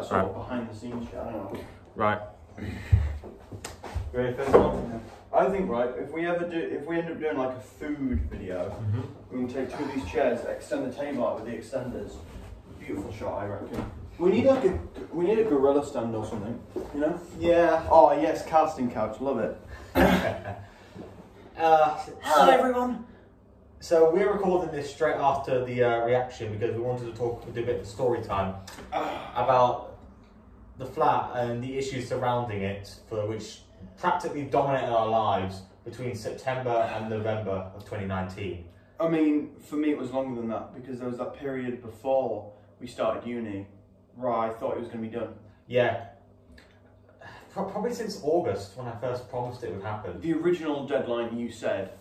That's sort of behind the scenes shit. I don't know. Right. Ready for this one? I think right. If we ever do, if we end up doing like a food video, Mm-hmm. we can take two of these chairs, extend the table out with the extenders. Beautiful shot, I reckon. We need like a, we need a gorilla stand or something. You know? Yeah. Oh yes, casting couch. Love it. Uh, Hello so, everyone. so we're recording this straight after the uh, reaction because we wanted to talk, do a bit of story time about the flat and the issues surrounding it, for which practically dominated our lives between September and November of 2019. I mean, for me it was longer than that because there was that period before we started uni where I thought it was going to be done. Yeah. Probably since August when I first promised it would happen. The original deadline you said,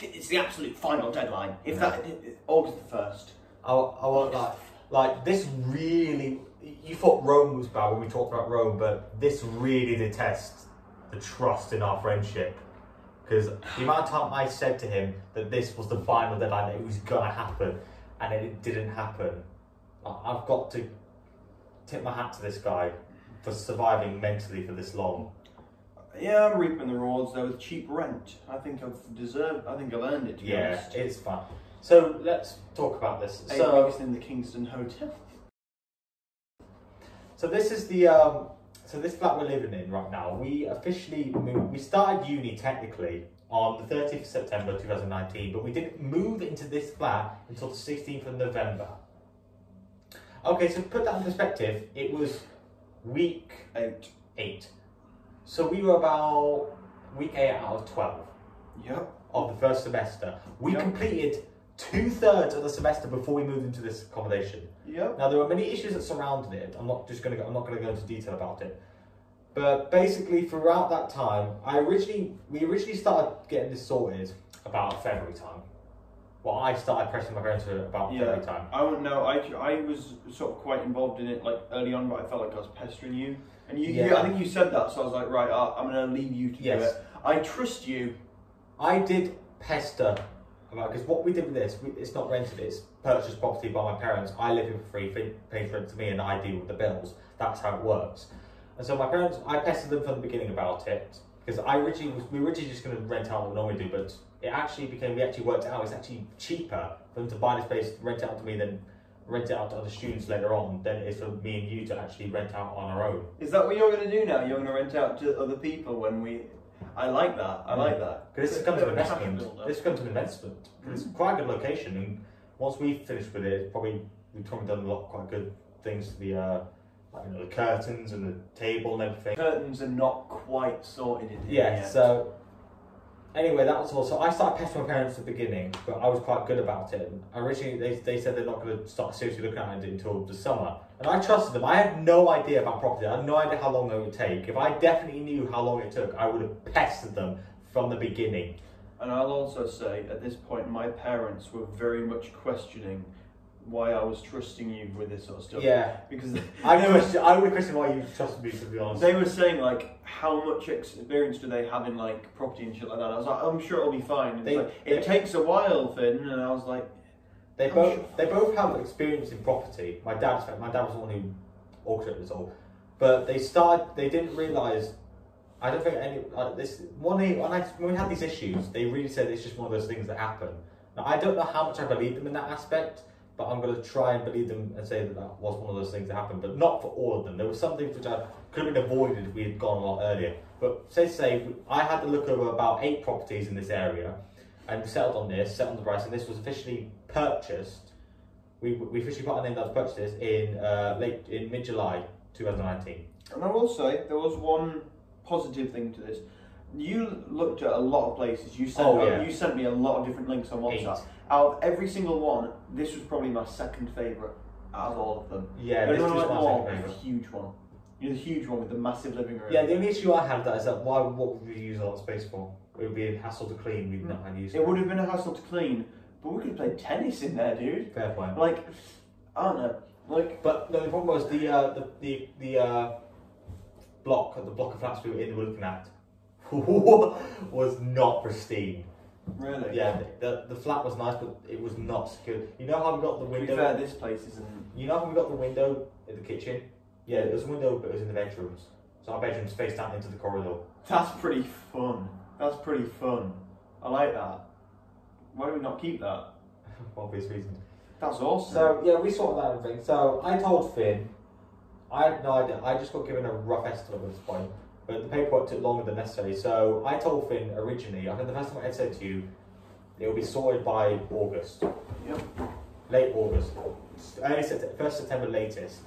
it's the absolute final deadline. If that August the first. I, I want like like this really. You thought Rome was bad when we talked about Rome, but this really did test the trust in our friendship. Because the amount of time I said to him that this was the final deadline, that it was gonna happen, and it didn't happen. I've got to tip my hat to this guy for surviving mentally for this long. Yeah, I'm reaping the rewards though with cheap rent. I think I've deserved. I think I've earned it. To Yeah, it's fun. So let's talk about this. Eight So, weeks in the Kingston Hotel. So this is the um, so this flat we're living in right now. We officially moved. We started uni technically on the 30th of September 2019, but we didn't move into this flat until the 16th of November. Okay, so put that in perspective, it was week Eight. eight. So we were about week eight out of 12 Yep. of the first semester. We Yep. completed two thirds of the semester before we moved into this accommodation. Yep. Now there were many issues that surrounded it. I'm not just going to go, I'm not going to go into detail about it. But basically, throughout that time, I originally we originally started getting this sorted about February time. Well, I started pressing my parents about Yeah. February time. I wouldn't know. I, I was sort of quite involved in it like early on, but I felt like I was pestering you. And you, you I think you said that, so I was like, right, I'm going to leave you to do it. I trust you. I did pester about because what we did with this, we, it's not rented, it's purchased property by my parents. I live for free, pays rent to me, and I deal with the bills. That's how it works. And so my parents, I pestered them from the beginning about it because I originally was, we were originally just going to rent out what we normally do, but it actually became we actually worked out. It's actually cheaper for them to buy the space, rent it out to me, than rent it out to other students later on than it is for me and you to actually rent out on our own. Is that what you're going to do now? You're going to rent out to other people when we. I like that. I like that. Because this becomes an Bit of a investment. cash builder. This becomes an investment. It's quite a good location, and once we finish with it, probably we've probably done a lot quite good things to the uh, like you know the curtains and the table and everything. Curtains are not quite sorted in here. Yeah. yet. So anyway, that was all. So I started pestering my parents at the beginning, but I was quite good about it. Originally, they they said they're not going to start seriously looking at it until the summer, and I trusted them. I had no idea about property. I had no idea how long it would take. If I definitely knew how long it took, I would have pestered them from the beginning. And I'll also say, at this point, my parents were very much questioning why I was trusting you with this sort of stuff. Yeah. Because I they were, question, I would question why you trusted me to be honest. they were saying like, how much experience do they have in like property and shit like that? I was like, I'm sure it'll be fine. They- like, it they- takes a while, Finn. And I was like, They I'm both sure. they both have experience in property. My dad's my dad was the one who orchestrated this all, but they started. They didn't realize. I don't think any uh, this one when, I, when we had these issues, they really said it's just one of those things that happen. Now I don't know how much I believe them in that aspect, but I'm going to try and believe them and say that that was one of those things that happened, but not for all of them. There were some things which I could have been avoided if we had gone a lot earlier. But say say I had to look over about eight properties in this area, and settled on this, settled on the price, and this was officially purchased. We, we officially put our name down to purchase this in uh, late in mid July 2019. and I will say there was one positive thing to this. You looked at a lot of places. You sent Oh, yeah. you sent me a lot of different links on WhatsApp. Out of every single one, this was probably my second favourite out of all of them. Yeah, the this was my second favourite. the huge one. You know, the huge one with the massive living room. Yeah, the only issue I have with that is that why what would we use a lot of space for? It would be a hassle to clean. We'd not had use. It would have been a hassle to clean, but we could have played tennis in there, dude. Fair point. Like, I don't know. Like, But no, the problem was the uh, the the, the uh, block the block of flats we were in we were looking at was not pristine. really. Yeah, the, the flat was nice, but it was not secure. You know how we got the To be window? fair, this place isn't. You know how we got the window in the kitchen? Yeah, there was a window, but it was in the bedrooms. So our bedrooms faced out into the corridor. That's pretty fun. That's pretty fun. I like that. Why do we not keep that? for obvious reasons. That's awesome. So yeah, we sorted that out everything. So I told Finn, I had no idea. I just got given a rough estimate at this point, but the paperwork took longer than necessary. So I told Finn originally. I think the first time I had said to you, it will be sorted by August, Yep. late August, early September, first September latest.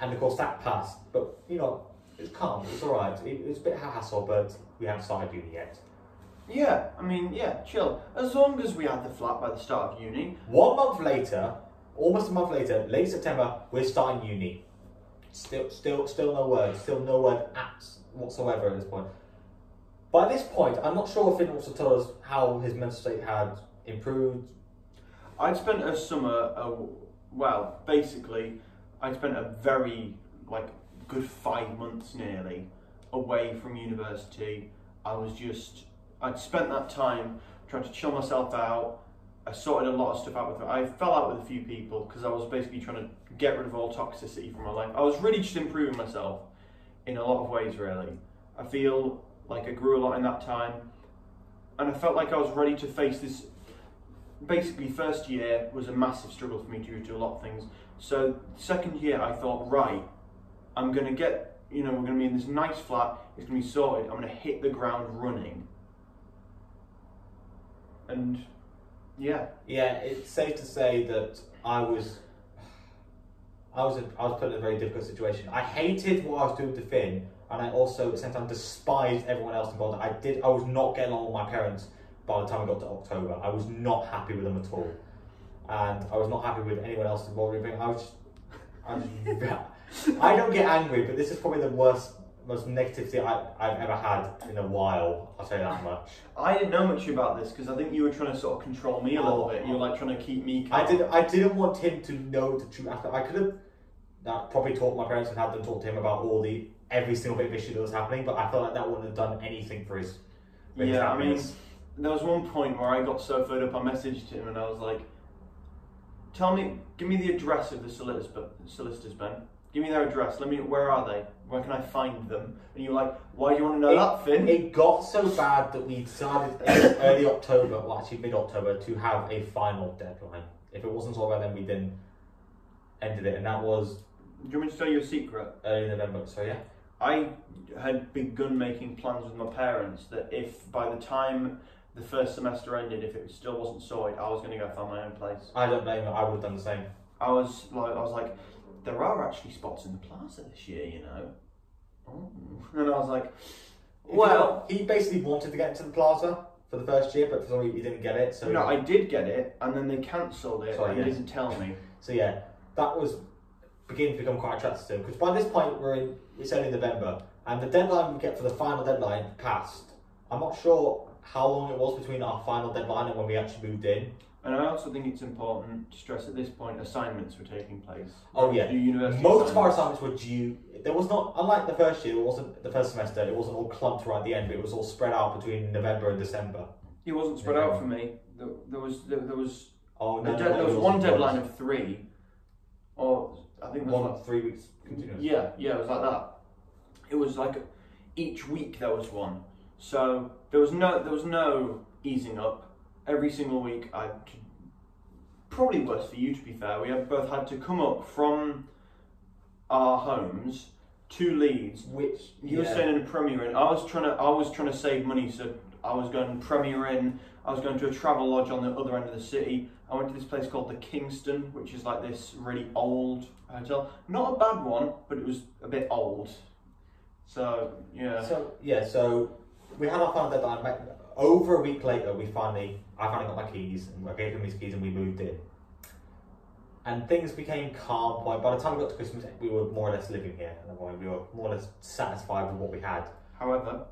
And of course that passed, but you know it's calm. It's all right. It, it was a bit of a hassle, but we haven't started uni yet. Yeah, I mean, yeah, chill. As long as we had the flat by the start of uni. One month later, almost a month later, late September, we're starting uni. Still, still, still no word. Still no word at whatsoever at this point. By this point, I'm not sure if Finn to tell us how his mental state had improved. I'd spent a summer, uh, well, basically, I'd spent a very, like, good five months nearly away from university. I was just, I'd spent that time trying to chill myself out. I sorted a lot of stuff out with I fell out with a few people because I was basically trying to get rid of all toxicity from my life. I was really just improving myself in a lot of ways, really. I feel like I grew a lot in that time, and I felt like I was ready to face this basically first year was a massive struggle for me due to a lot of things. So second year I thought, right, I'm gonna get, you know, we're gonna be in this nice flat, it's gonna be sorted, I'm gonna hit the ground running. And yeah. Yeah, it's safe to say that I was, I was, I was put in a very difficult situation. I hated what I was doing to Finn, and I also at the same time despised everyone else involved. I did, I was not getting along with my parents by the time I got to October. I was not happy with them at all, and I was not happy with anyone else involved. in. I was, just, I was, I don't get angry, but this is probably the worst, most negativity I, I've ever had in a while. I'll say that much. I didn't know much about this because I think you were trying to sort of control me a little bit. You were like trying to keep me calm. I did. I didn't want him to know the truth. After I could have uh, probably talked my parents and had them talk to him about all the every single bit of issue that was happening, but I felt like that wouldn't have done anything for his. for his Yeah, I mean, there was one point where I got so fed up, I messaged him and I was like, "Tell me, give me the address of the solicitors, solicitors, Ben. Give me their address. Let me. Where are they? Where can I find them?" And you're like, "Why do you want to know It- that, Finn?" It got so bad that we decided in early October, well actually mid October, to have a final deadline. If it wasn't sorted by then, we then ended it, and that was do you want me to tell you a secret? early November. So yeah, I had begun making plans with my parents that if by the time the first semester ended, if it still wasn't sorted, I was going to go find my own place. I don't blame you. I would have done the same. I was like, I was like, there are actually spots in the plaza this year, you know. Oh. And I was like, well, he basically wanted to get into the plaza for the first year, but for some reason he didn't get it. So no, I did get it, and then they cancelled it Sorry, and yes. didn't tell me. So yeah, that was beginning to become quite attractive to him because by this point we're in it's only November and the deadline we get for the final deadline passed. I'm not sure how long it was between our final deadline and when we actually moved in. And I also think it's important to stress at this point assignments were taking place. Oh, yeah. University Most of our assignments. assignments were due. There was not, unlike the first year, it wasn't the first semester. It wasn't all clumped right at the end, but it was all spread out between November and December. It wasn't spread Yeah. out for me. There, there was there, there was Oh no, no, there was one deadline of three, or I think there was one three weeks continuous. Yeah, yeah, it was like that. It was like each week there was one. So there was no there was no easing up. Every single week I probably worse for you to be fair. We have both had to come up from our homes to Leeds. Which You were yeah. staying in a Premier Inn. I was trying to I was trying to save money, so I was going Premier Inn. I was going to a travel lodge on the other end of the city. I went to this place called the Kingston, which is like this really old hotel. Not a bad one, but it was a bit old. So yeah, So yeah, so we had our deadline. Like, Over a week later, we finally, I finally got my keys, and I gave him his keys, and we moved in. And things became calm. By by the time we got to Christmas, we were more or less living here. At that point, we were more or less satisfied with what we had. however,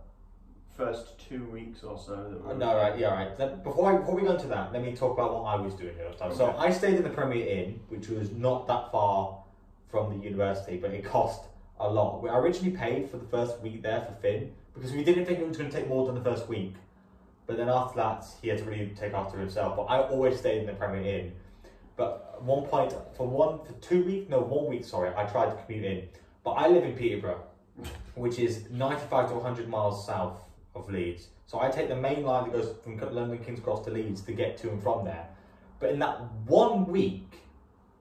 first two weeks or so that Uh, were No, right, yeah, right. Then before I, before we go into that, let me talk about what I was doing here last time. So I stayed in the Premier Inn, which was not that far from the university, but it cost a lot. We I originally paid for the first week there for Finn because we didn't think it was going to take more than the first week. But then after that, he had to really take after himself. But I always stayed in the Premier Inn. But at one point, for one, for two weeks, no, one week, sorry, I tried to commute in. But I live in Peterborough, which is 95 to 100 miles south of Leeds. So I take the main line that goes from London King's Cross to Leeds to get to and from there. But in that one week,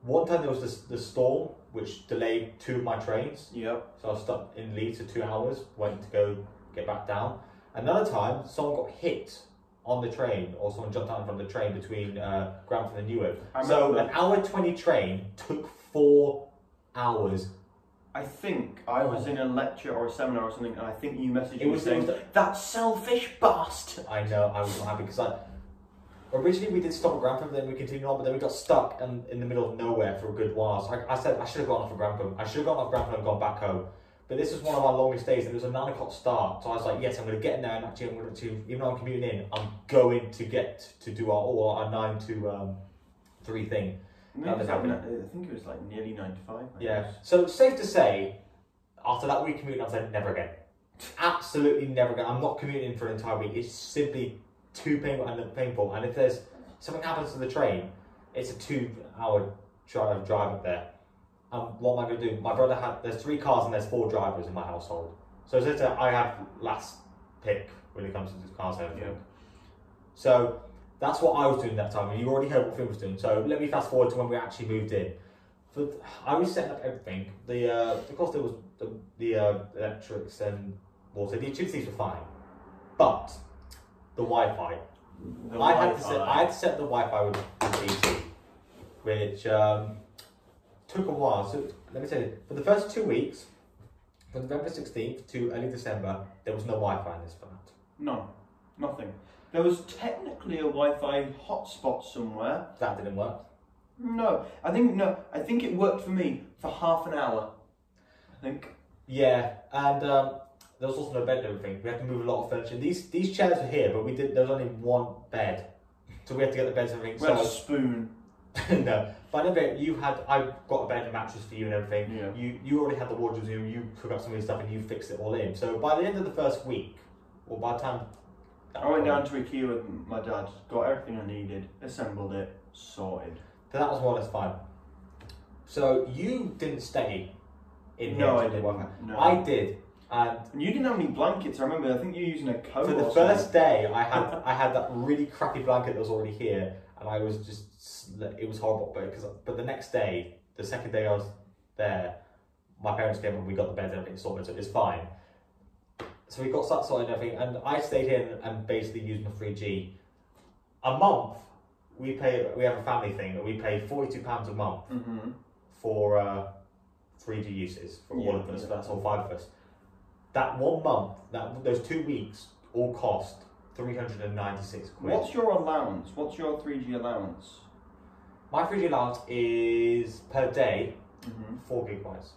one time there was this, the storm which delayed two of my trains. Yep. So I was stuck in Leeds for two hours, waiting to go get back down. Another time, someone got hit on the train, or someone jumped out in front of the train between uh, Grantham and Newark. So an hour 20 train took four hours. I think I was in a lecture or a seminar or something, and I think you messaged It me was- saying, was "That selfish bastard." I know, I was not happy because I. Originally, we did stop at Grantham, then we continued on, but then we got stuck in, in the middle of nowhere for a good while. So I, I said I should have gone off of Grantham. I should have gone off Grantham and gone back home. But this was one of our longest days, and it was a nine o'clock start. So I was like, yes, I'm going to get in there, and actually, I'm going to, even though I'm commuting in, I'm going to get to do our all our nine to um, three thing. Maybe That was like- I think it was like nearly ninety-five. I Yeah. guess. So safe to say, after that week commuting, I was like, never again. Absolutely never again. I'm not commuting for an entire week. It's simply too painful and painful. And if there's something happens to the train, it's a two-hour drive drive up there. And what am I going to do? My brother had there's three cars and there's four drivers in my household. So it's just I have last pick when it comes to the cars and everything. Yeah. So that's what I was doing that time. And you already heard what Finn was doing. So let me fast forward to when we actually moved in. For, I was setting up everything. The uh, of course there was the, the uh, electrics and water. The utilities were fine, but the Wi-Fi. The I had to set. I had to set the Wi-Fi with, with BT, which um, took a while. So let me tell you, for the first two weeks, from November sixteenth to early December, there was no Wi-Fi in this flat. No, nothing. There was technically a Wi-Fi hotspot somewhere. That didn't work. No, I think no. I think it worked for me for half an hour. I think. Yeah, and um, there was also no bed and everything. We had to move a lot of furniture. These these chairs were here, but we did. There was only one bed, so we had to get the beds and everything. We had a spoon. No, but anyway, you had. I got a bed and mattress for you and everything. Yeah. You you already had the wardrobe You you took up some of your stuff and you fixed it all in. So by the end of the first week, or by the time I went down to IKEA with my dad, got everything I needed, assembled it, sorted. So that was more or less fine. So you didn't stay in No, I didn't. No. I did, and you didn't have any blankets. I remember. I think you were using a coat. for the first day, I had I had that really crappy blanket that was already here, and I was just it was horrible. But because but the next day, the second day I was there, my parents came and we got the bed and everything sorted, so it was fine. So we got that sorted and everything, and I stayed here and basically used my three G. A month, we pay. We have a family thing, and we pay forty two pounds a month Mm-hmm. for uh, 3G uses for all of us. yeah. That's all five of us. That one month, that those two weeks, all cost 396 quid. What's your allowance? What's your 3G allowance? My 3G allowance is per day Mm-hmm. four gigabytes.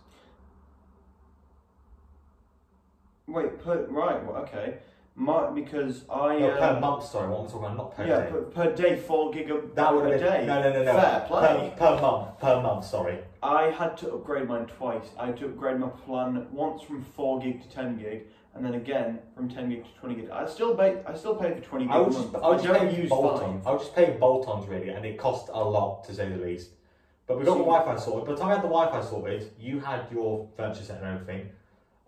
Wait, per, right, well, okay. My, because I. No, per um, month. Sorry, what am talking about? Not per yeah, day. per, per day, 4 gig that would have been day. no, no, no, no. Fair play. Per, per month. Per month. Sorry. I had to upgrade mine twice. I had to upgrade my plan once from 4 gig to 10 gig, and then again from 10 gig to 20 gig. I still pay, I still pay for 20 gig I was just. I was just paying use bolt-ons. I was just paying bolt-ons really, and it cost a lot to say the least. But we got the Wi-Fi sorted. By the time we had the Wi-Fi sorted, you had your furniture set and everything.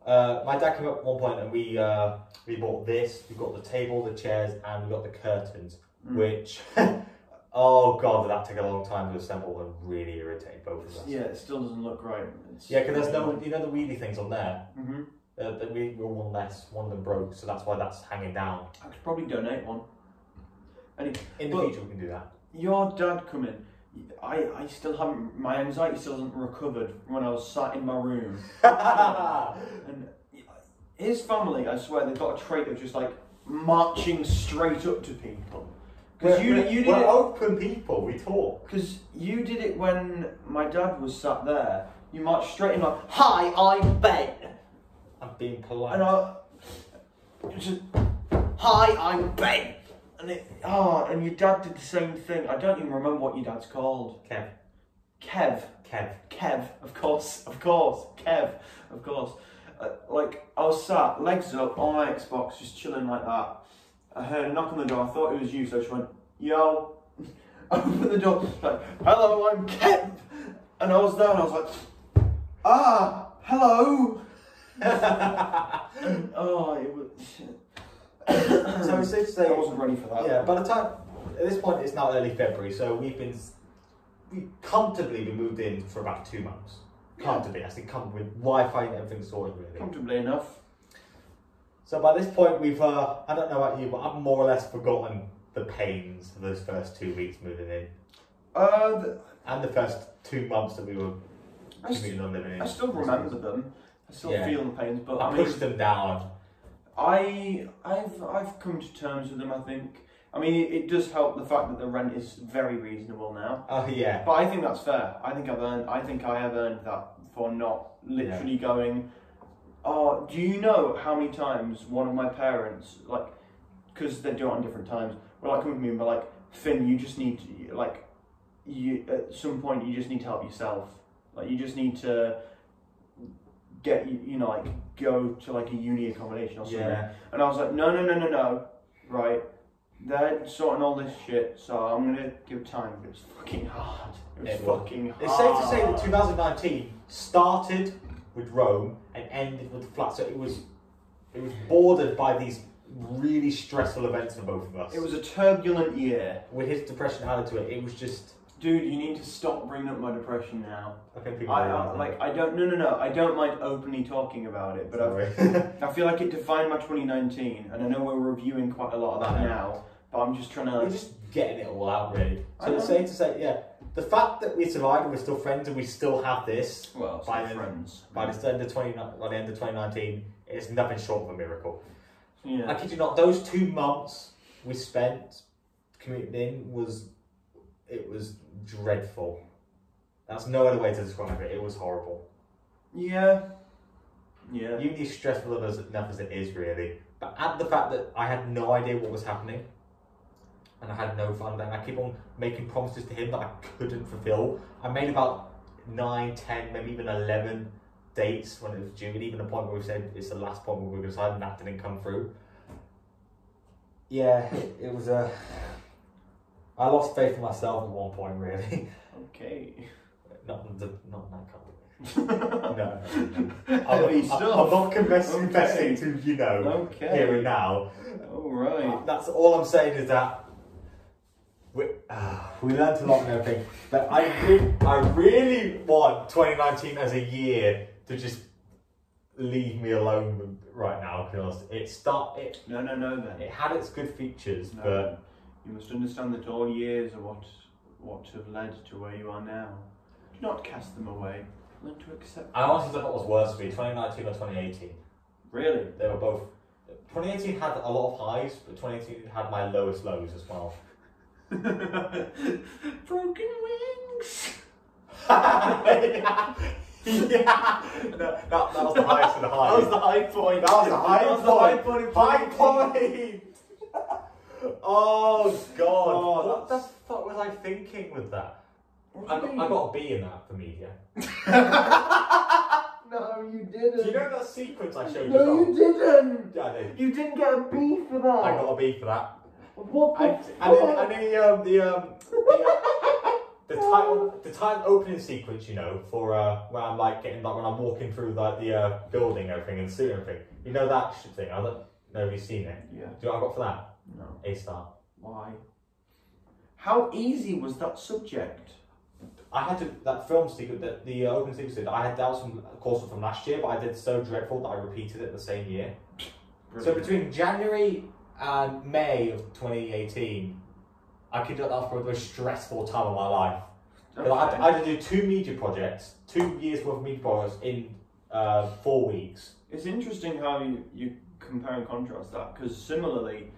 Uh, my dad came up at one point and we uh, we bought this. We got the table, the chairs, and we got the curtains. Mm. Which, oh god, that took a long time to assemble and really irritate both of us. Yeah, it still doesn't look right. It's, Yeah, because there's no, you know, the wheelie things on there. hmm Uh, that we were one less. One of them broke, so that's why that's hanging down. I could probably donate one. In the future, we can do that. Your dad coming. I, I still haven't. My anxiety still hasn't recovered from when I was sat in my room. And his family, I swear, they've got a trait of just like marching straight up to people. Because you, you did we're it. open people. We talk. Because you did it when my dad was sat there. You marched straight in like, "Hi, I'm Ben," I'm being polite. and I just, "Hi, I'm Ben," and it, oh, and your dad did the same thing. I don't even remember what your dad's called. Kev. Kev. Kev. Kev, of course, of course, Kev, of course. Uh, like, I was sat, legs up, on my Xbox, just chilling like that. I heard a knock on the door, I thought it was you, so I went, yo. Open the door, like, hello, I'm Kev. And I was there and I was like, ah, hello. And, oh, it was. so it's safe to say I wasn't ready for that. Yeah, by the time at this point it's now early February, so we've been we comfortably been moved in for about two months. Comfortably, I think comfortably with Wi-Fi and everything sorted really. Comfortably enough. So by this point we've uh, I don't know about you, but I've more or less forgotten the pains of those first two weeks moving in Uh, th- and the first two months that we were I, s- commuting on living in. I still remember them. I still Yeah. feel the pains, but I I mean, pushed them down. I I've I've come to terms with them. I think. I mean, it, it does help the fact that the rent is very reasonable now. Oh yeah. But I think that's fair. I think I've earned. I think I have earned that for not literally going. Oh, do you know how many times one of my parents like, because they do it on different times, were like coming to me and be like, Finn, you just need to like, you at some point you just need to help yourself. Like you just need to get you you know like go to like a uni accommodation or something. Yeah. And I was like, no, no, no, no, no, right. They're sorting all this shit, so I'm gonna give time. But it was fucking hard. It was It was. fucking hard. It's safe to say that 2019 started with Rome and ended with the flat. So it was it was bordered by these really stressful events for both of us. It was a turbulent year. with his depression added to it. It was just Dude, you need to stop bringing up my depression now. I think people I, I like like. I don't. No, no, no. I don't mind openly talking about it, but I. I feel like it defined my 2019, and I know we're reviewing quite a lot of that now. But I'm just trying we're to. just getting it all out really. So it's know. safe to say, yeah, the fact that we survived and we're still friends and we still have this Well, by the- friends. by the end of 20, by the end of 2019 is nothing short of a miracle. I Yeah. kid you not, those two months we spent commuting was it was dreadful. That's no other way to describe it. It was horrible. Yeah. Yeah. Uni is stressful as enough as it is, really. But add the fact that I had no idea what was happening, and I had no fun. And I keep on making promises to him that I couldn't fulfill. I made about nine, ten, maybe even eleven dates when it was due, and even the point where we said it's the last point where we were deciding that didn't come through. Yeah, it, it was a. I lost faith in myself at one point, really. Okay. not the, not in that kind of. No, no, no. I'm, I'm, stuff. I'm not confessing, Okay. to you know Okay. here and now. All right. That's all I'm saying is that we uh, we learned a lot and everything. But I re- I really want 2019 as a year to just leave me alone right now because it start it No, no, no. Then. it had its good features, No. but You must understand that all years are what what have led to where you are now. Do not cast them away. Learn to accept. I honestly don't know what was worse for me, 2019 or 2018. Really? They were both. 2018 had a lot of highs, but 2018 had my lowest lows as well. Broken wings. yeah, yeah. No, that, that was the highest of the highs. That was the high point. That was the high point. high point. Of High 2018. point. oh god! Oh, what the fuck was I thinking with that? I got, I got a B in that for media. No, you didn't. Do you know that sequence I showed you? No, you didn't. Yeah, I did. You didn't get a B for that. I got a B for that. What the And, and then, and then the um the um the, uh, the title the title opening sequence, you know, for uh when I'm like getting like when I'm walking through like the uh, building and everything and seeing everything. You know that shit thing. I don't know if you've seen it. Yeah. Do you know what I got for that? No. A star. Why? How easy was that subject? I had to that film secret that the uh, opening sequence. I had that was from of course from last year, but I did so dreadful that I repeated it the same year. So between January and May of 2018, I could do that probably the most stressful time of my life. 'Cause I, had to, I had to do two media projects, two years worth of media projects in uh, four weeks. It's interesting how you, you compare and contrast that because similarly,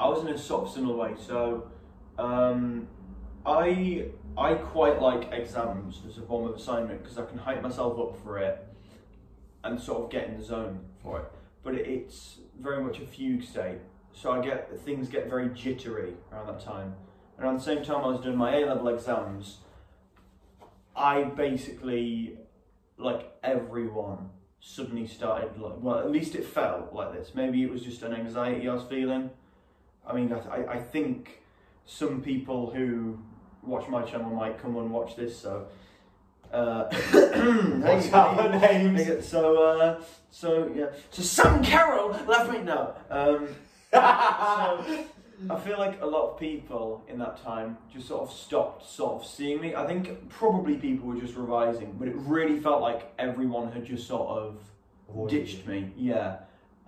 I was in a similar way. So, um, I I quite like exams as a form of assignment because I can hype myself up for it and sort of get in the zone for it. But it's very much a fugue state, so I get things get very jittery around that time. And around the same time I was doing my A level exams, I basically like everyone suddenly started like well at least it felt like this maybe it was just an anxiety i was feeling i mean i, I- think some people who watch my channel might come and watch this. So, uh, What's hey, our names? so, uh, so yeah, so Sam Carroll left me no. Um, so I feel like a lot of people in that time just sort of stopped sort of seeing me. I think probably people were just revising, but it really felt like everyone had just sort of ditched me. Yeah,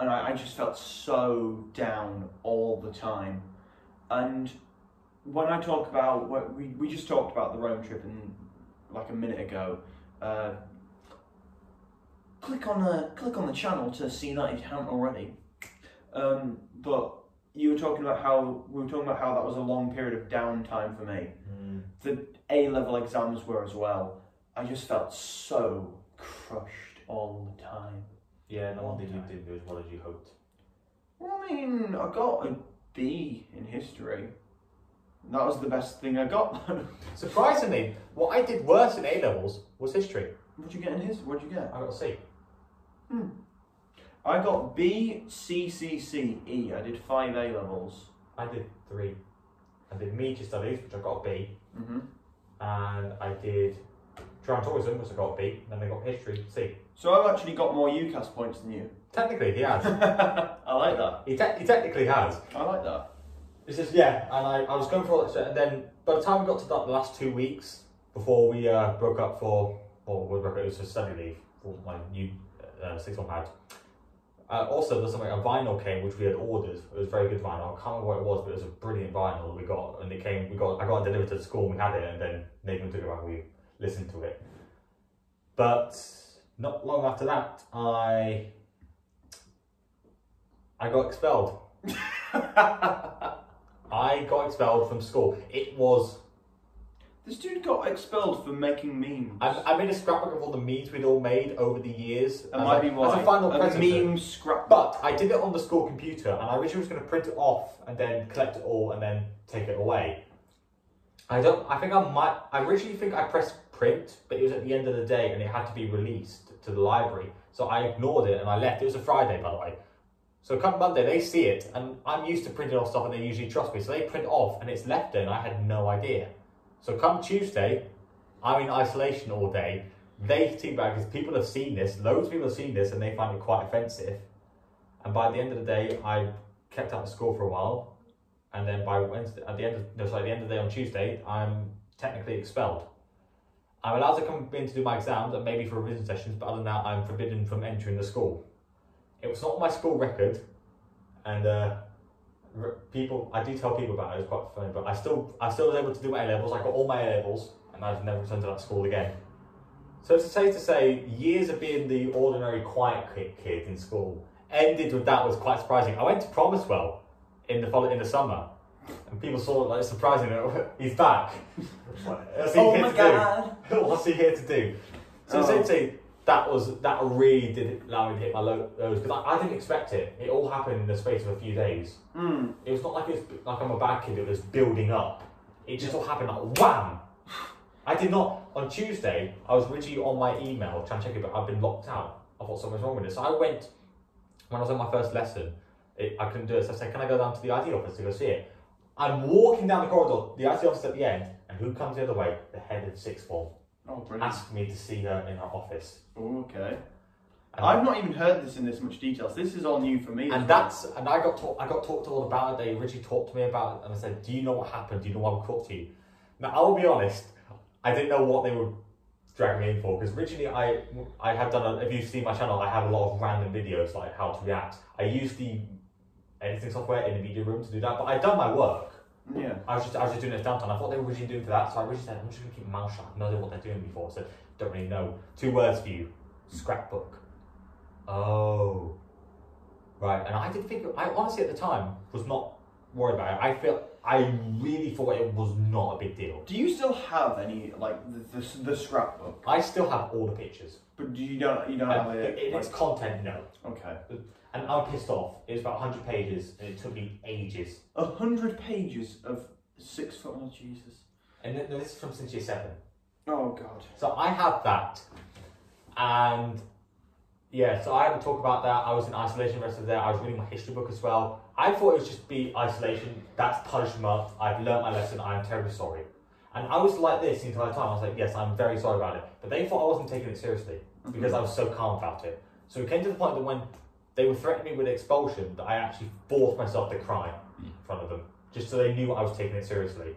and I, I just felt so down all the time. And when I talk about what we we just talked about the Rome trip and like a minute ago. Uh, click on the click on the channel to see that if you haven't already. Um, but you were talking about how we were talking about how that was a long period of downtime for me. Mm. The A level exams were as well. I just felt so crushed all the time. Yeah, no wonder you didn't do as well as you hoped. Well, I mean, I got a B in history. That was the best thing I got. Surprisingly, what I did worse in A levels was history. What'd you get in history? What'd you get? I got a C. I got B, C, C, C, E. I did five A levels. I did three. I did media studies, which I got a B, hmm and I did travel tourism, which I got a B, and then I got history C. So I've actually got more UCAS points than you. Technically, he has. I like that. he, te- he technically has. I like that. It's just yeah, and I, I was going for all that shit, and then by the time we got to that, the last two weeks before we uh, broke up for, or we broke up, it was for study leave for my new uh, six month pad. Uh, also, there's something a vinyl came which we had ordered. It was very good vinyl. I can't remember what it was, but it was a brilliant vinyl that we got, and it came. We got I got it delivered to the school. and We had it, and then Nathan took it back. and We listened to it, but not long after that, I I got expelled. I got expelled from school. It was. This dude got expelled for making memes. I, I made a scrapbook of all the memes we'd all made over the years. that as might a- be As a final a present. meme scrap. But I did it on the school computer, and I originally was going to print it off and then collect it all and then take it away. I don't. I think I might. I originally think I pressed print, but it was at the end of the day, and it had to be released to the library. So I ignored it and I left. It was a Friday, by the way. So come Monday, they see it, and I'm used to printing off stuff, and they usually trust me. So they print off, and it's left there, and I had no idea. So come Tuesday, I'm in isolation all day. They teabag because people have seen this. Loads of people have seen this, and they find it quite offensive. And by the end of the day, I kept out of school for a while, and then by Wednesday, at the end of no, sorry, the end of the day on Tuesday, I'm technically expelled. I'm allowed to come in to do my exams and maybe for revision sessions, but other than that, I'm forbidden from entering the school. It was not my school record, and uh, people, I do tell people about it. It's quite funny, but I still, I still was able to do my A levels. I got all my A levels, and I've never returned to that school again. So it's safe to say, years of being the ordinary quiet kid, in school ended with that was quite surprising. I went to Promisewell in the in the summer, and people saw it like surprising. He's back. What's he oh here my to god. do? What's he here to do? So Oh. say that was that really did allow me to hit my low- lows because I, I didn't expect it. It all happened in the space of a few days. Mm. It was not like it's like I'm a bad kid. It was building up. It just all happened like wham. I did not on Tuesday. I was originally on my email trying to check it, but I've been locked out. I thought something was wrong with it, so I went when I was on my first lesson. It, I couldn't do it, so I said, "Can I go down to the IT office to go see it?" I'm walking down the corridor, the IT office at the end, and who comes the other way? The head of sixth form Oh, brilliant. asked me to see her in her office. Oh, okay. And I've not even heard this in this much detail. So this is all new for me. And well. that's and I got talk, I got talked to all about it. They originally talked to me about it, and I said, "Do you know what happened? Do you know why we to you?" Now I will be honest, I didn't know what they would drag me in for because originally I I had done. A, if you've seen my channel, I have a lot of random videos like how to react. I used the editing software in the media room to do that, but I'd done my work. yeah. I was just I was just doing it downtime. I thought they were originally doing for that, so I originally said, "I'm just gonna keep my mouth shut. I have no idea what they're doing before." So don't really know. Two words for you: scrapbook. Oh, right. And I did think. I honestly at the time was not worried about it. I feel I really thought it was not a big deal. Do you still have any like the, the, the scrapbook? I still have all the pictures. But do you don't you don't have And it? its like- content, no. okay. And I'm pissed off. It was about 100 pages, and it took me ages. A hundred pages of six foot. Oh Jesus. And th- this is from since year seven. Oh God. So I had that, and yeah, so I had to talk about that. I was in isolation the rest of the day. I was reading my history book as well. I thought it would just be isolation. That's punishment. I've learnt my lesson. I am terribly sorry. And I was like this the entire time. I was like, yes, I'm very sorry about it. But they thought I wasn't taking it seriously mm-hmm. because I was so calm about it. So it came to the point that when they were threatening me with expulsion, that I actually forced myself to cry mm. in front of them, just so they knew I was taking it seriously.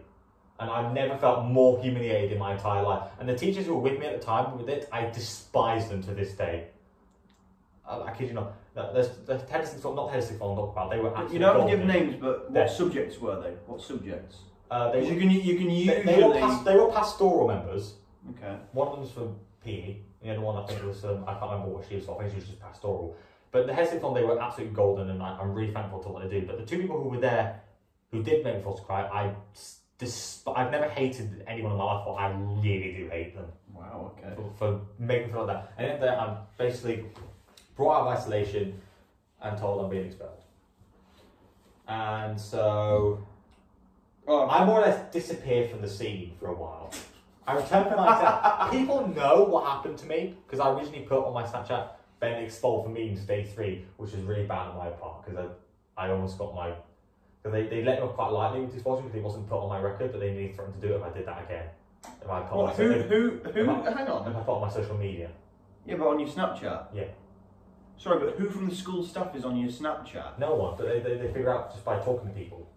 And I've never felt more humiliated in my entire life. And the teachers who were with me at the time with it, I despise them to this day. I, I kid you not. The, the, the head of sixth form, not the head of form, I'll talk about. They were absolutely You don't have to give names, but Yeah. what subjects were they? What subjects? Uh, they, 'Cause were, you can you can they, usually they were pas- they were pastoral members. okay. One of them's for PE, the other one I think was um, I can't remember what she was for. I think she was just pastoral. But the form, they were absolutely golden, and I, I'm really thankful to what they do. But the two people who were there, who did make me force to cry, I s- desp- I've never hated anyone in my life, but I really do hate them Wow. Okay. for, for making me feel like that. And then I'm basically brought out of isolation and told I'm being expelled. And so Oh, I more or less disappeared from the scene for a while. I returned for my People know what happened to me because I originally put on my Snapchat Ben expelled for memes day three, which was really bad on my part because I, I almost got my. Cause they, they let me off quite lightly with expulsion because it wasn't put on my record, but they nearly threatened to do it if I did that again. If I put my, who if, who who? I- Hang if on. I put on my social media. Yeah, but on your Snapchat. Yeah. Sorry, but who from the school staff is on your Snapchat? No one, but they, they, they figure out just by talking to people.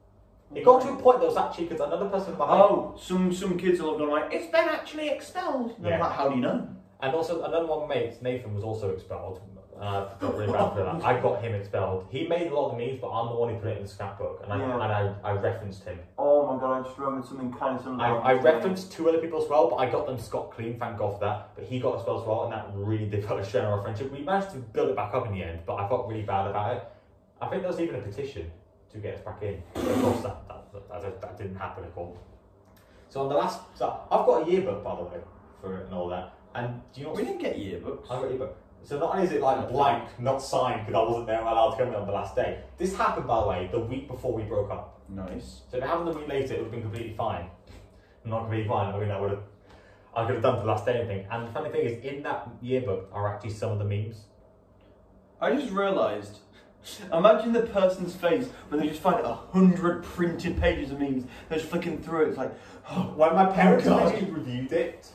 It got to a point that was actually because another person behind. Oh, some some kids will have gone like, "It's been actually expelled." And I'm Yeah. like, how do you know? And also another one mates, Nathan, was also expelled. Uh, got really bad for that. I got him expelled. He made a lot of the memes, but I'm the one who put it in the scrapbook, and I Yeah. and I, I referenced him. Oh my god, I just remembered something kind of similar. I, I referenced two other people as well, but I got them scot clean, thank God for that. But he got expelled as well, and that really did put a strain on our friendship. We managed to build it back up in the end, but I felt really bad about it. I think there was even a petition to get us back in. But of course, that, that, that, that, that didn't happen at all. So on the last, so I've got a yearbook by the way for it and all that. And do you know We what's didn't get yearbooks. I got a yearbook. So not only is it like blank, not signed because I wasn't there allowed to come in on the last day. This happened by the way the week before we broke up. Nice. So if it happened the week later, it would have been completely fine. Not completely fine. I mean, I would have, I could have done for the last day anything. And the funny thing is, in that yearbook are actually some of the memes. I just realised. Imagine the person's face when they just find a hundred printed pages of memes. They're just flicking through it. It's like, oh, When my parents actually reviewed it,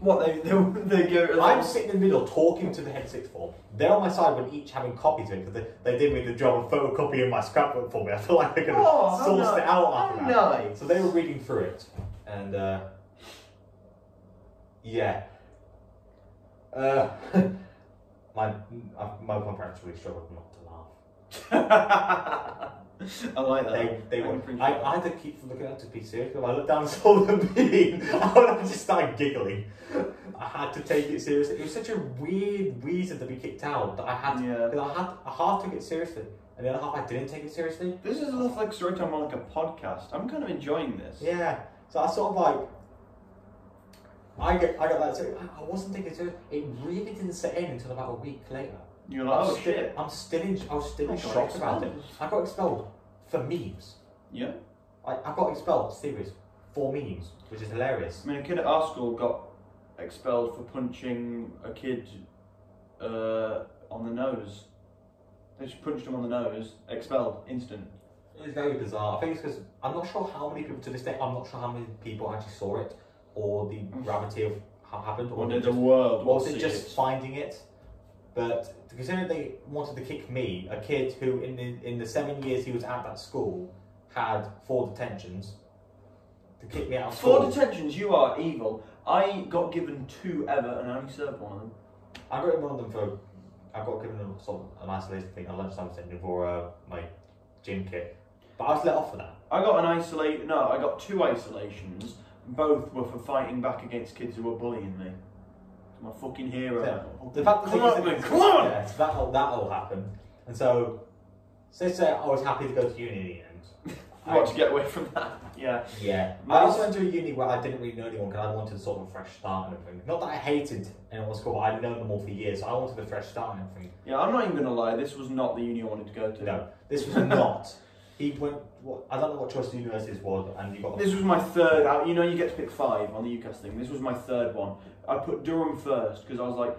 what they they, they go. I'm sitting in the middle talking to the head sixth form. They're on my side when each having copies of it because they, they did me the job of photocopying my scrapbook for me. I feel like they could have Oh, how sourced nice. it out How after that. nice. So they were reading through it, and uh, yeah, uh, my, my my parents really struggled not to. I like that. They they I were. appreciate I. I had to keep looking at to be serious. If I looked down and saw them being, I would have just started giggling. I had to take it seriously. It was such a weird reason to be kicked out that I had. Yeah. Because I had I half took it seriously, and the other half I didn't take it seriously. This is a lot like story time on like a podcast. I'm kind of enjoying this. Yeah. So I sort of like. I get I got that. So I- I wasn't taking it seriously. It really didn't set in until about a week later. You're like, I'm oh still, shit. I'm still in. I was still I in got shock about it. expelled. I got expelled for memes. Yeah. I, I got expelled, serious, for memes, which is hilarious. I mean, a kid at our school got expelled for punching a kid uh, on the nose. They just punched him on the nose, expelled, instant. It's very bizarre. I think it's because I'm not sure how many people to this day. I'm not sure how many people actually saw it, or the gravity of how it happened, or did did the just, world or was it see just finding it? But considering they wanted to kick me, a kid who in the in the seven years he was at that school had four detentions, to kick me out of Four school. detentions, you are evil. I got given two ever and I only served one of them. I got one of them for. I got given them sort of an isolation thing at lunchtime thing for uh, my gym kit, but I was let off for that. I got an isolate. No, I got two isolations. Both were for fighting back against kids who were bullying me. My fucking hero. Yeah. The fact that come they- on, man, come on! Yeah, so that all that all happened, and so since uh, I was happy to go to uni in the end. I- What to get away from that? Yeah. yeah. I Nice. also went to a uni where I didn't really know anyone because I wanted sort of a fresh start and everything. Not that I hated anyone at school, but I'd known them all for years, so I wanted a fresh start and everything. Yeah, I'm not even gonna lie. This was not the uni I wanted to go to. No, this was not. He went. What, I don't know what choice the universities was, and you got. This was my third out. You know, you get to pick five on the UCAS thing. This was my third one. I put Durham first because I was like,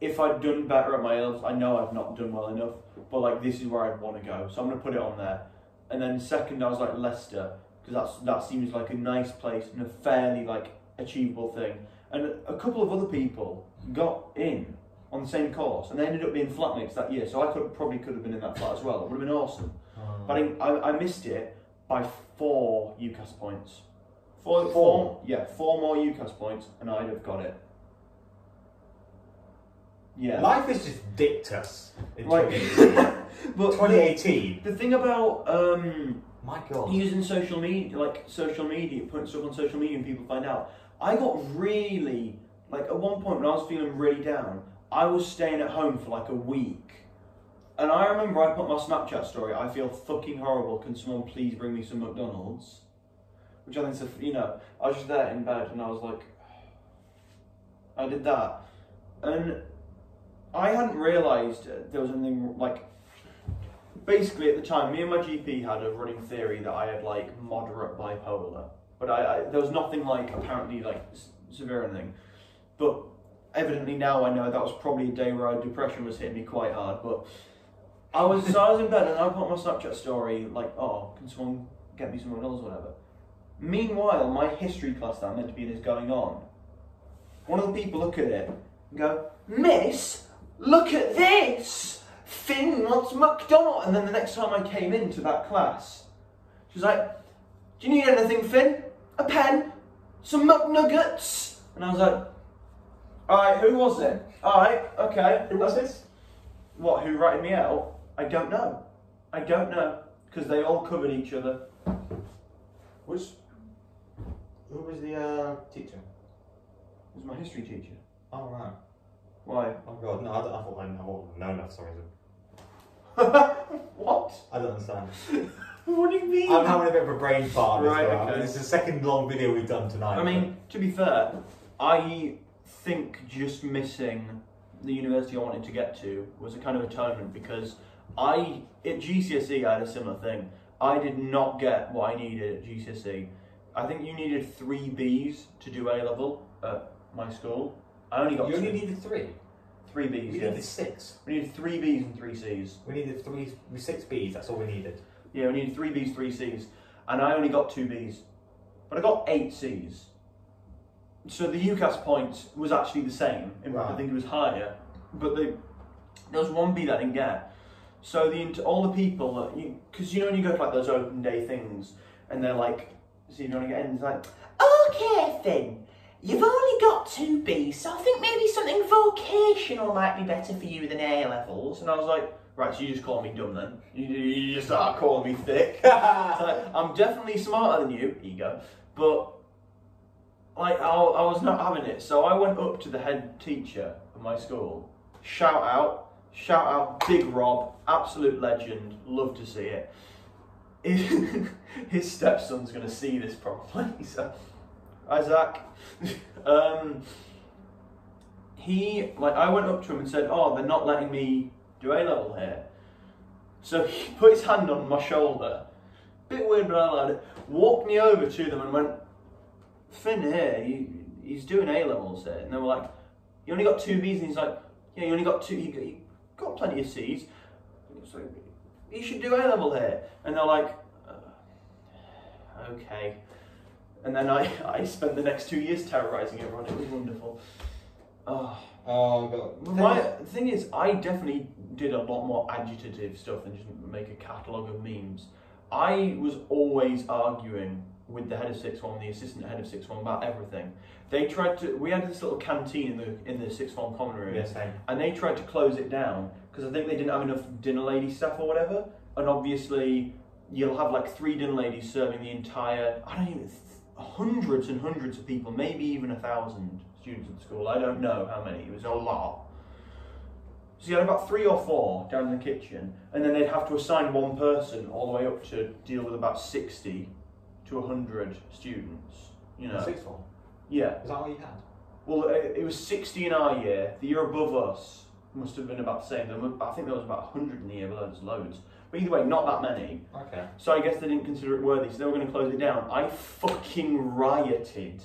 if I'd done better at my L's, I know I've not done well enough, but like this is where I'd want to go, so I'm gonna put it on there. And then second, I was like Leicester because that's that seems like a nice place and a fairly like achievable thing. And a couple of other people got in on the same course, and they ended up being flatmates that year. So I could probably could have been in that flat as well. It would have been awesome. Oh. But I, I, I missed it by four UCAS points. Four, Four? four, yeah, four more UCAS points, and I'd have got it. Yeah. Life is just dicked us in Like- 2018. but 2018. The thing about um, My God. using social media, like social media, putting stuff on social media and people find out, I got really, like at one point when I was feeling really down, I was staying at home for like a week. And I remember I put my Snapchat story, I feel fucking horrible, can someone please bring me some McDonald's? Which I think's a, you know, I was just there in bed and I was like, I did that. And I hadn't realised there was anything like basically at the time, me and my GP had a running theory that I had like moderate bipolar, but I, I there was nothing like apparently like s- severe anything. But evidently now I know that was probably a day where depression was hitting me quite hard. But I was so I was in bed and I put my Snapchat story like, oh, can someone get me some McDonald's or whatever. Meanwhile, my history class that I'm meant to be in is going on. One of the people look at it and go, Miss, look at this! Finn wants McDonald's. And then the next time I came into that class, she was like, Do you need anything, Finn? A pen? Some McNuggets? And I was like, Alright, who was it? Alright, okay. Who was this? What, who ratted me out? I don't know. I don't know. Because they all covered each other. Which? Who was the uh, teacher? It was my history teacher. Oh, right. Why? Oh, God. No, I, don't, I thought I, wouldn't know enough, sorry. what? I don't understand. What do you mean? I'm having a bit of a brain fart. as Right, well. okay. This is the second long video we've done tonight. I mean, to be fair, I think just missing the university I wanted to get to was a kind of atonement because I at GCSE I had a similar thing. I did not get what I needed at GCSE. I think you needed three Bs to do A level at my school. I only got you only two. needed three. three Bs. We Yeah. needed six. We needed three Bs and three Cs. We needed three, six Bs. That's all we needed. Yeah, we needed three Bs, three Cs, and I only got two Bs, but I got eight Cs. So the UCAS point was actually the same. In fact, I Right. think it was higher, but the, there was one B that I didn't get. So the int- all the people that you, because you know when you go to like those open day things, and they're like, so you want to get in, it's like, okay, Finn, you've only got two Bs, so I think maybe something vocational might be better for you than A levels. And I was like, right, so you just call me dumb then? You, you just start calling me thick. Like, I'm definitely smarter than you, ego, but like I, I was not having it. So I went up to the head teacher of my school. Shout out, shout out, Big Rob, absolute legend. Love to see it. His, stepson's gonna see this probably. So, Isaac, um, he like I went up to him and said, "Oh, they're not letting me do A level here." So he put his hand on my shoulder, bit weird, but I allowed it. Walked me over to them and went, "Finn here, he, he's doing A levels here." And they were like, "You only got two Bs," and he's like, "Yeah, you only got two. You got, got plenty of Cs." So "You should do A level here," and they're like, uh, "Okay." And then I, I spent the next two years terrorizing everyone. It was wonderful. Ah. Oh. Oh god. My the thing is, I definitely did a lot more agitative stuff than just make a catalogue of memes. I was always arguing with the head of sixth form, the assistant head of sixth form about everything. They tried to. We had this little canteen in the in the sixth form common room, Yeah, same. and they tried to close it down because I think they didn't have enough dinner lady staff or whatever. And obviously, you'll have like three dinner ladies serving the entire. I don't even hundreds and hundreds of people, maybe even a thousand students at the school. I don't know how many. It was a lot. So you had about three or four down in the kitchen, and then they'd have to assign one person all the way up to deal with about sixty to hundred students. You know. Sixth form. Yeah. Is that all you had? Well, it, it was 60 in our year. The year above us must have been about the same. I think there was about 100 in the year below us, loads. But either way, not that many. Okay. So I guess they didn't consider it worthy, so they were going to close it down. I fucking rioted.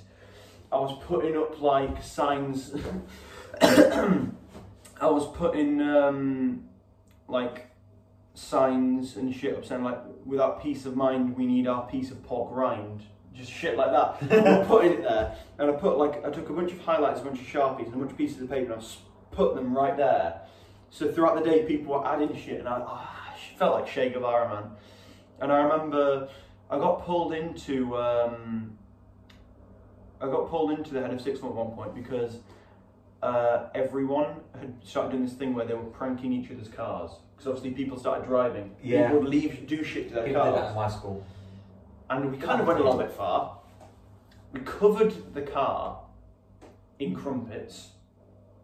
I was putting up like signs. I was putting um, like signs and shit up saying like, without peace of mind, we need our piece of pork rind. Just shit like that. and I put it there, and I put like I took a bunch of highlights, a bunch of sharpies, and a bunch of pieces of paper, and I put them right there. So throughout the day, people were adding shit, and I, ah, I felt like Che Guevara, man. And I remember I got pulled into um, I got pulled into the head of form at one point because uh, everyone had started doing this thing where they were pranking each other's cars. Because obviously people started driving. Yeah. People would leave, do shit to their People did that in my school. And we kind of went a little bit far. We covered the car in crumpets.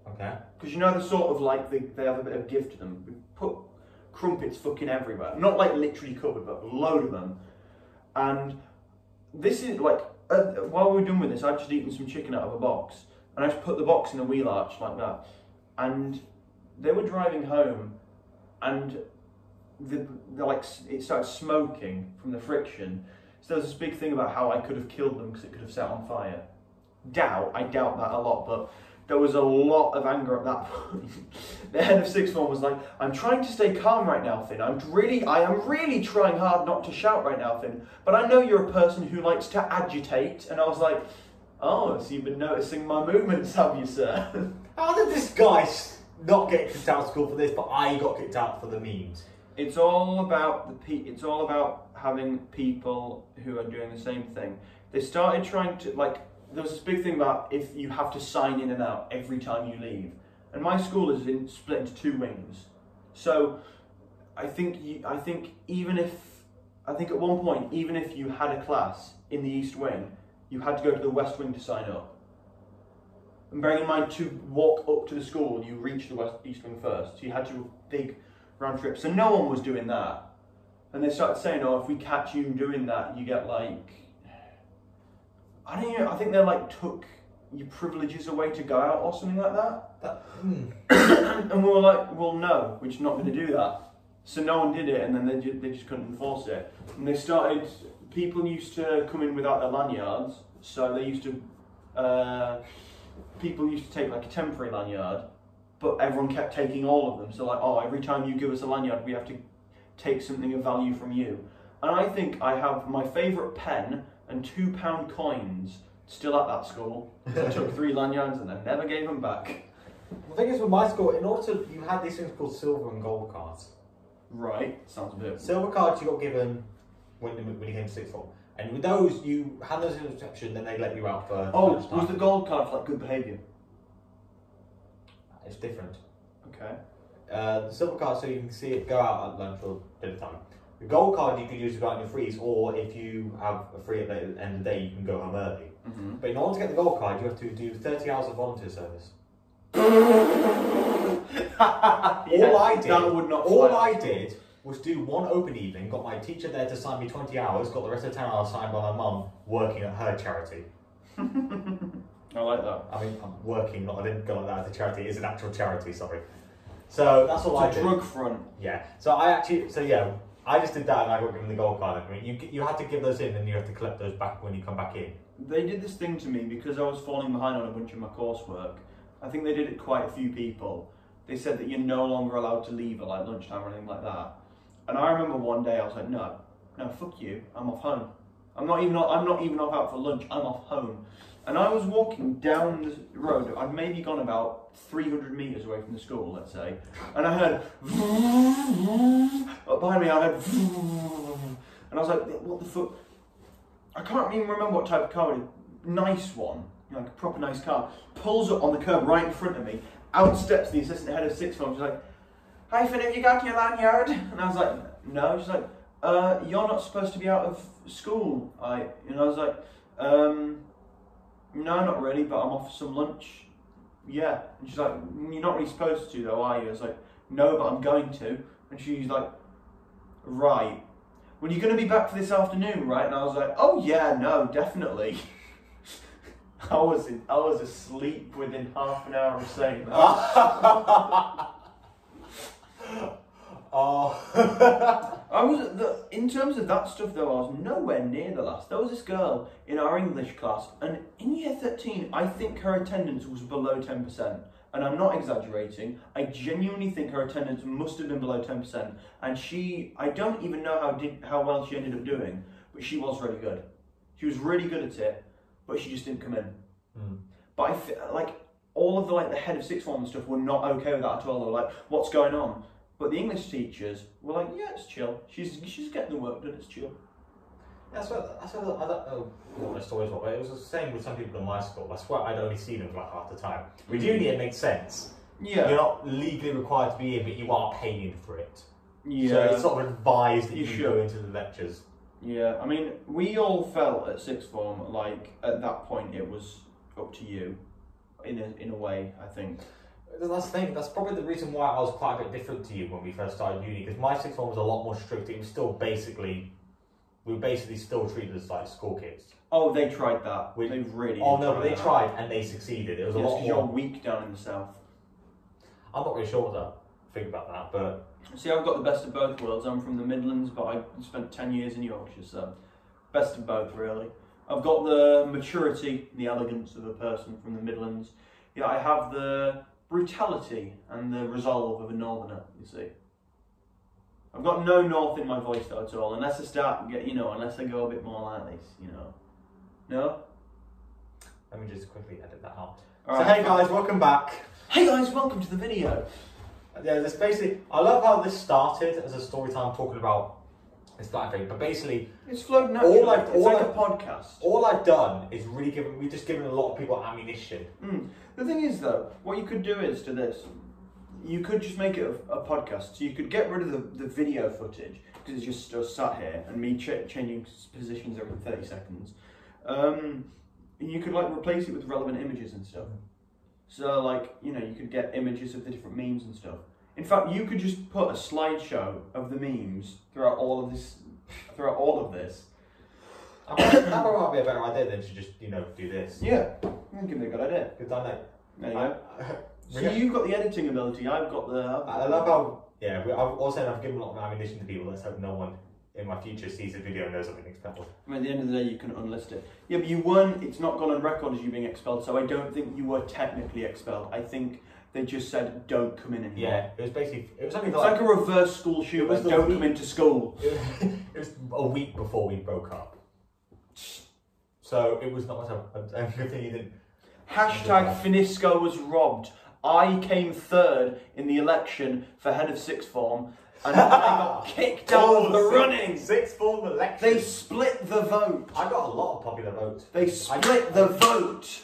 Okay. Because you know the sort of like they, they have a bit of give to them. Crumpets fucking everywhere. Not like literally covered, but a load of them. And this is like uh, while we were done with this, I'd just eaten some chicken out of a box, and I just put the box in a wheel arch like that. And they were driving home, and the, the like it started smoking from the friction. So there was this big thing about how I could have killed them because it could have set on fire. Doubt, I doubt that a lot, but there was a lot of anger at that point. the head of sixth form was like, "I'm trying to stay calm right now, Finn. I'm really, I am really trying hard not to shout right now, Finn. But I know you're a person who likes to agitate." And I was like, "Oh, so you've been noticing my movements, have you, sir?" How did this guy not get kicked out of school for this, but I got kicked out for the memes? It's all about the pe- It's all about having people who are doing the same thing. They started trying to like. There was this big thing about if you have to sign in and out every time you leave, and my school is in, split into two wings. So, I think you, I think even if I think at one point even if you had a class in the east wing, you had to go to the west wing to sign up. And bearing in mind to walk up to the school, you reach the west east wing first. So you had to big round trip. So no one was doing that. And they started saying, oh, if we catch you doing that, you get like. I don't know, I think they like took your privileges away to go out or something like that. That, hmm. and we were like, well, no, we're just not going to do that. So no one did it, and then they, ju- they just couldn't enforce it. And they started, people used to come in without their lanyards, so they used to, uh, people used to take like a temporary lanyard, but everyone kept taking all of them. So like, oh, every time you give us a lanyard, we have to take something of value from you. And I think I have my favourite pen and two pound coins still at that school. I took three lanyards and I never gave them back. The thing is, with my school, in order to, you had these things called silver and gold cards. Right, sounds a bit. Silver cards you got given when, when you came to sixth form. And with those, you had those in reception, then they let you out for Oh, was the gold card for like good behaviour? It's different. Okay. Uh, the silver card, so you can see it go out at lunch for a bit of time. The gold card you could use to go out in your frees, or if you have a free at the end of the day, you can go home early. Mm-hmm. But in order to get the gold card, you have to do 30 hours of volunteer service. all I did, That would not. all. I did was do one open evening, got my teacher there to sign me 20 hours, got the rest of the 10 hours signed by my mum working at her charity. I like that. I mean, I'm working, not I didn't go like that as a charity, it's an actual charity, sorry. So that's all I It's a did. drug front. Yeah. So I actually, so yeah, I just did that and I got given the gold card. I mean, you you had to give those in and you have to collect those back when you come back in. They did this thing to me because I was falling behind on a bunch of my coursework. I think they did it quite a few people. They said that you're no longer allowed to leave at like lunchtime or anything like that. And I remember one day I was like, no, no, fuck you. I'm off home. I'm not even. I'm not even off out for lunch. I'm off home. And I was walking down the road. I'd maybe gone about 300 meters away from the school, let's say, and I heard behind me. I heard, and I was like, what the fuck? I can't even remember what type of car it is. Nice one, like a proper nice car. Pulls up on the curb right in front of me. Out steps the assistant head of sixth form. She's like, "Hi, Finn, have you got your lanyard?" And I was like, "No." She's like, uh, "You're not supposed to be out of school." I, and I was like, um, "No, not really, but I'm off for some lunch." Yeah, and she's like, "You're not really supposed to, though, are you?" I was like, "No, but I'm going to." And she's like, "Right." Well, you're going to be back for this afternoon, right? And I was like, "Oh yeah, no, definitely." I was in, I was asleep within half an hour of saying that. oh. I was the, in terms of that stuff though. I was nowhere near the last. There was this girl in our English class, and in year thirteen, I think her attendance was below ten percent, and I'm not exaggerating. I genuinely think her attendance must have been below ten percent, and she, I don't even know how did how well she ended up doing, but she was really good. She was really good at it, but she just didn't come in. Mm. But I fe- like all of the like the head of sixth form and stuff were not okay with that at all. They were like, "What's going on?" But the English teachers were like, "Yeah, it's chill. She's she's getting the work done. It's chill." That's what, that's what I don't know what the stories were, but it was the same with some people in my school. That's why I'd only seen them for like half the time. With mm. uni, it makes sense. Yeah, You're not legally required to be in, but you are paying for it. yeah. So it's sort of advised that You you, should. go into the lectures. Yeah, I mean, we all felt at sixth form like at that point it was up to you, in a in a way. I think. That's the thing. That's probably the reason why I was quite a bit different to you when we first started uni. Because my sixth form was a lot more strict. It was still basically, we were basically still treated as like school kids. Oh, they tried that. We- they really. Oh no, but they that. tried and they succeeded. It was a Yes, lot 'cause you're weak down in the south. I'm not really sure what to think about that, but See, I've got the best of both worlds. I'm from the Midlands, but I spent 10 years in Yorkshire, so best of both, really. I've got the maturity, the elegance of a person from the Midlands. Yeah, I have the brutality and the resolve of a northerner, you see. I've got no north in my voice, though, at all, unless I start, get, you know, unless I go a bit more like this, you know. No? let me just quickly edit that out. All so right. hey guys, welcome back. Hey guys, welcome to the video. Yeah, this basically. I love how this started as a story time talking about this black thing, but basically It's flowed naturally. All I- it's all like I- a podcast. all I've done is really given. We've just given a lot of people ammunition. Mm. The thing is, though, what you could do is to this, you could just make it a, a podcast. So you could get rid of the, the video footage because it's just us sat here and me ch- changing positions every thirty seconds. Um, and you could like replace it with relevant images and stuff. So like you know you could get images of the different memes and stuff. In fact, you could just put a slideshow of the memes throughout all of this, throughout all of this. I might- that probably might be a better idea than to just you know do this. Yeah, I think it'd be a good idea. Because I know. There you I, go. So Yeah. you've got the editing ability. I've got the. I love how. Yeah, we, I've also I've given a lot of ammunition to people. Let's hope no one in my future sees the video and knows I've been expelled. I mean, at the end of the day, you can unlist it. Yeah, but you weren't. It's not gone on record as you being expelled, so I don't think you were technically expelled. I think they just said don't come in anymore. Yeah, it was basically it was only It's like, like a reverse school was Don't week- come into school. it, was, it was a week before we broke up. So it was not a, good thing you didn't. Hashtag Finisco was robbed. I came third in the election for head of sixth form, and I got kicked out of the six- running. Sixth form election. They split the vote. I got a lot of popular votes. They split the vote.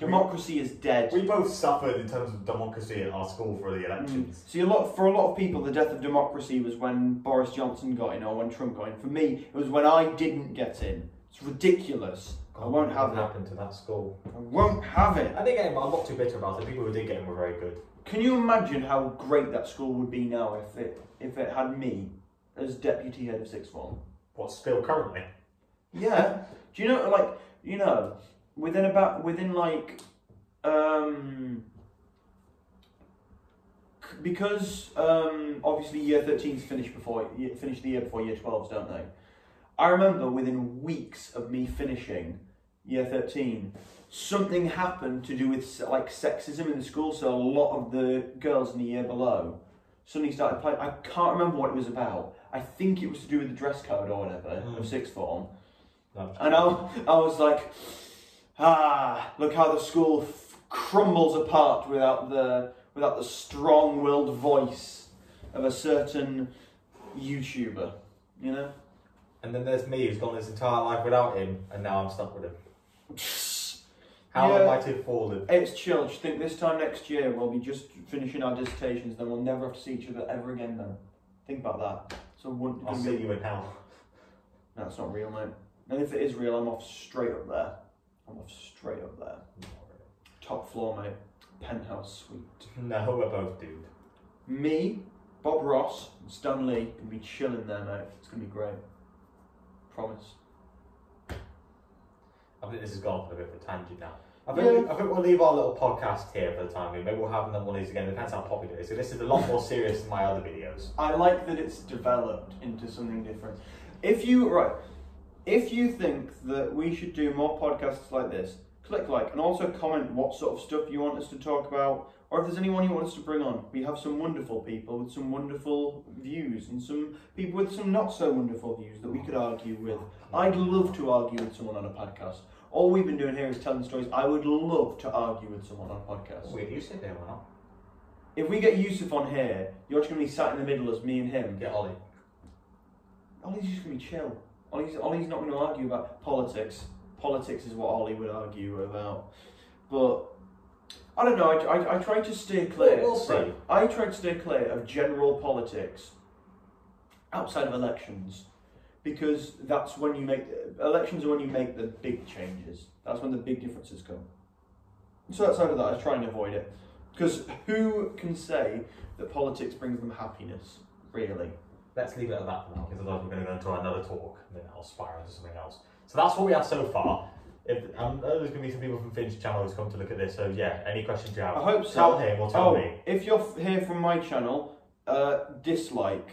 Democracy is dead. We both suffered in terms of democracy at our school for the elections. Mm. See, a lot for a lot of people, the death of democracy was when Boris Johnson got in or when Trump got in. For me, it was when I didn't get in. It's ridiculous. I won't have what it. happened to that school. I won't have it. I think I'm not too bitter about it. People who did get in were very good. Can you imagine how great that school would be now if it if it had me as deputy head of sixth form? What's still currently? Yeah. Do you know like you know within about within like um because um obviously year 13s finish before finish the year before year 12s don't they I remember within weeks of me finishing year 13 something happened to do with like sexism in the school so a lot of the girls in the year below suddenly started playing I can't remember what it was about I think it was to do with the dress code or whatever Mm. of sixth form No. and I, I was like, ah, look how the school f- crumbles apart without the without the strong-willed voice of a certain YouTuber. You know. And then there's me who's gone his entire life without him, and now I'm stuck with him. How Yeah. am I to fallen? It's chill. Just think this time next year we'll be just finishing our dissertations, then we'll never have to see each other ever again. Then think about that. So I'll see you in hell. That's not real, mate. And if it is real, I'm off straight up there. Off straight up there. Top floor, mate. Penthouse suite. No, we're both doomed. Me, Bob Ross, and Stan Lee can be chilling there, mate. It's gonna be great. Promise. I think this has gone on a bit of a tangent now. I think, I think we'll leave our little podcast here for the time being. Maybe we'll have another one of these again. Depends how popular it is. So this is a lot more serious than my other videos. I like that it's developed into something different. If you right, If you think that we should do more podcasts like this, click like and also comment what sort of stuff you want us to talk about, or if there's anyone you want us to bring on. We have some wonderful people with some wonderful views and some people with some not so wonderful views that we could argue with. I'd love to argue with someone on a podcast. All we've been doing here is telling stories. I would love to argue with someone on a podcast. Wait, you sit there now. If we get Yusuf on here, you're just going to be sat in the middle as me and him. Get Ollie. Ollie's just going to be chill. Ollie's, Ollie's not going to argue about politics. Politics is what Ollie would argue about. But I don't know. I, I, I try to steer clear. We'll- we'll see. I try to steer clear of general politics outside of elections because that's when you make elections are when you make the big changes. That's when the big differences come. So outside of that, I try and avoid it because who can say that politics brings them happiness? Really? Let's leave it at that for now, because otherwise we're going to go into another talk, and then I'll spiral into something else. So that's what we have so far. If I know there's going to be some people from Finn's channel who's come to look at this, so yeah, any questions you have, I hope so. tell him or tell oh, me. if you're here from my channel, uh, dislike.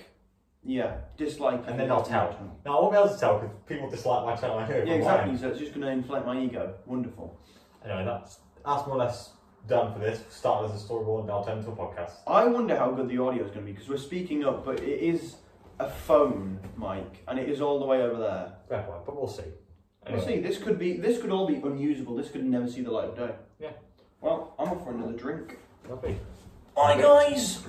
Yeah, dislike. And then I'll tell. Now I won't be able to tell because people dislike my channel. I hear Yeah, exactly. mine. So it's just going to inflate my ego. Wonderful. Anyway, that's that's more or less done for this. Started as a storyboard, now turned into a podcast. I wonder how good the audio is going to be because we're speaking up, but it is a phone mic, and it is all the way over there. Point, but we'll see. We'll see. This could be. This could all be unusable. This could never see the light of day. Yeah. Well, I'm off for another drink. Lovely. Bye, guys.